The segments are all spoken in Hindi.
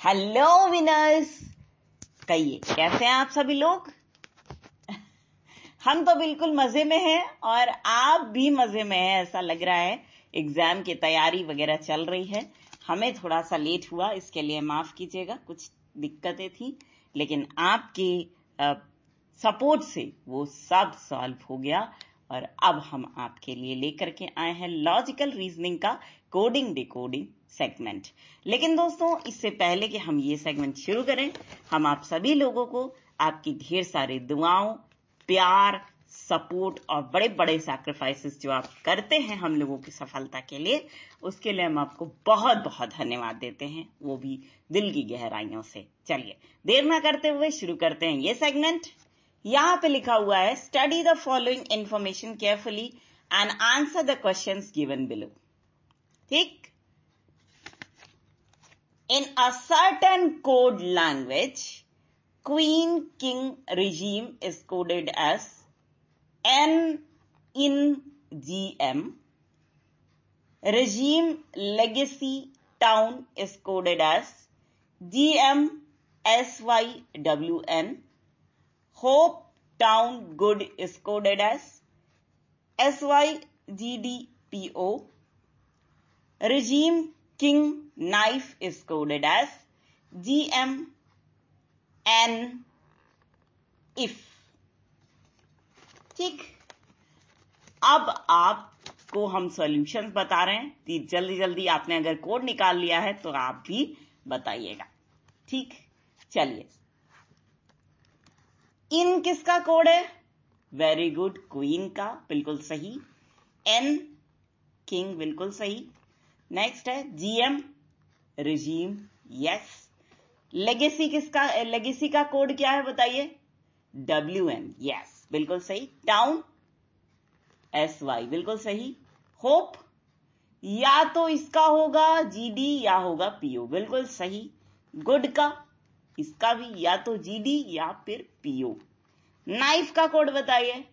हेलो विनर्स कहिए, कैसे हैं आप सभी लोग? हम तो बिल्कुल मज़े में हैं और आप भी मज़े में हैं, ऐसा लग रहा है। एग्ज़ाम की तैयारी वगैरह चल रही है। हमें थोड़ा सा लेट हुआ, इसके लिए माफ़ कीजिएगा, कुछ दिक्कतें थी। लेकिन आपके सपोर्ट से वो सब सॉल्व हो गया। और अब हम आपके लिए लेकर के आए हैं लॉजिकल रीजनिंग का कोडिंग डिकोडिंग सेगमेंट लेकिन दोस्तों, इससे पहले कि हम ये सेगमेंट शुरू करें, हम आप सभी लोगों को आपकी ढेर सारी दुआओं, प्यार, सपोर्ट और बड़े बड़े सैक्रिफाइसेस जो आप करते हैं हम लोगों की सफलता के लिए, उसके लिए हम आपको बहुत बहुत धन्यवाद देते हैं। वो भी दिल की गहराइयों से। चलिए, देर ना करते हुए शुरू करते हैं ये सेगमेंट यहाँ पे लिखा हुआ है study the following information carefully and answer the question given below ठीक In a certain code language, queen king regime is coded as N in GM. Regime legacy town is coded as GM SYWN. Hope town good is coded as SYGDPO. Regime king knife is coded as GM N if. ठीक। अब आपको हम सॉल्यूशंस बता रहे हैं। जल्दी जल्दी आपने अगर कोड निकाल लिया है तो आप भी बताइएगा। ठीक। चलिए। इन किसका कोड है? वेरी गुड क्वीन का। बिल्कुल सही। एन किंग बिल्कुल सही। नेक्स्ट है जीएम रिजीम यस लेगेसी किसका लेगेसी का कोड क्या है बताइए? डब्ल्यू एन यस बिल्कुल सही. टाउन एस वाई बिल्कुल सही. होप या तो इसका होगा जीडी या होगा पीओ बिल्कुल सही. गुड का, इसका भी या तो जीडी या फिर पीओ नाइफ का कोड बताइए.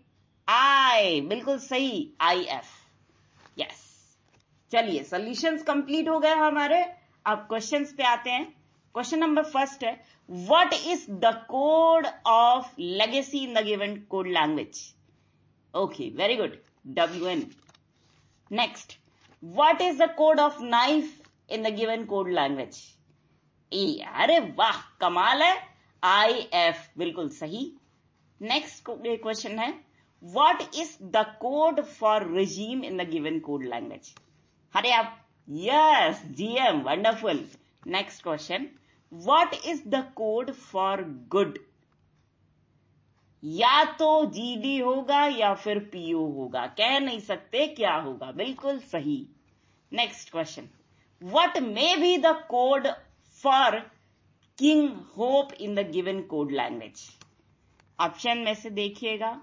आई बिल्कुल सही. आई एफ़ यस चलिए सॉल्यूशंस कंप्लीट हो गए हमारे। अब क्वेश्चंस पे आते हैं। क्वेश्चन नंबर फ़र्स्ट है what is the code of legacy in the given code language okay very good W N next what is the code of knife in the given code language a अरे वाह, कमाल है। आई एफ़ बिल्कुल सही। नेक्स्ट क्वेश्चन है what is the code for regime in the given code language Hurry up. Yes, GM. Wonderful. Next question. What is the code for good? या तो जीडी होगा या फिर पीओ होगा कह नहीं सकते क्या होगा बिल्कुल सही next question what may be the code for king hope in the given code language option में से देखिएगा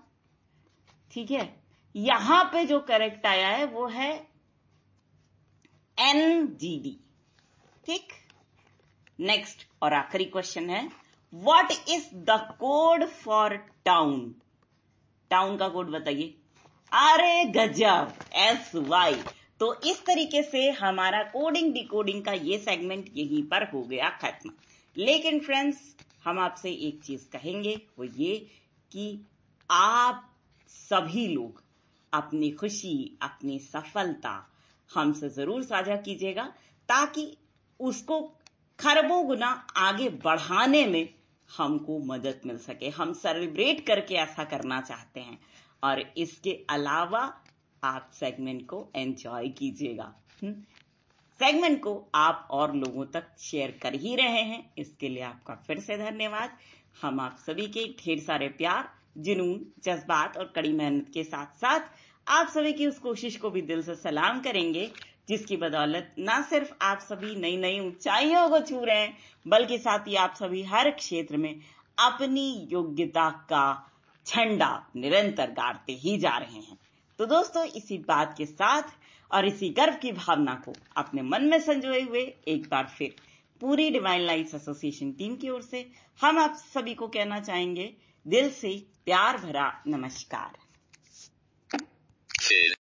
ठीक है यहाँ पे जो करेक्ट आया है वो है एनजीडी ठीक? नेक्स्ट और आखिरी क्वेश्चन है what is the code for town town का कोड बताइए। अरे गजब एस वाई तो इस तरीके से हमारा कोडिंग डिकोडिंग का ये सेगमेंट यहीं पर हो गया खत्म। लेकिन फ्रेंड्स हम आपसे एक चीज़ कहेंगे, वो ये कि आप सभी लोग अपनी खुशी, अपनी सफलता हमसे ज़रूर साझा कीजिएगा, ताकि उसको खरबों गुना आगे बढ़ाने में हमको मदद मिल सके। हम सेलिब्रेट करके ऐसा करना चाहते हैं। और इसके अलावा आप सेगमेंट को एंजॉय कीजिएगा। सेगमेंट हम्म? को आप और लोगों तक शेयर कर ही रहे हैं। इसके लिए आपका फिर से धन्यवाद। हम आप सभी के ढेर सारे प्यार, जुनून, जज्बात और कड़ी मेहनत के साथ साथ आप सभी की उस कोशिश को भी दिल से सलाम करेंगे, जिसकी बदौलत न सिर्फ़ आप सभी नई नई ऊंचाइयों को छू रहे हैं, बल्कि साथ ही आप सभी हर क्षेत्र में अपनी योग्यता का झंडा निरंतर गाड़ते ही जा रहे हैं। तो दोस्तों, इसी बात के साथ और इसी गर्व की भावना को अपने मन में संजोए हुए एक बार फिर पूरी डिवाइन लाइफ एसोसिएशन टीम की ओर से हम आप सभी को कहना चाहेंगे, दिल से प्यार भरा नमस्कार। Limited